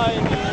Ay.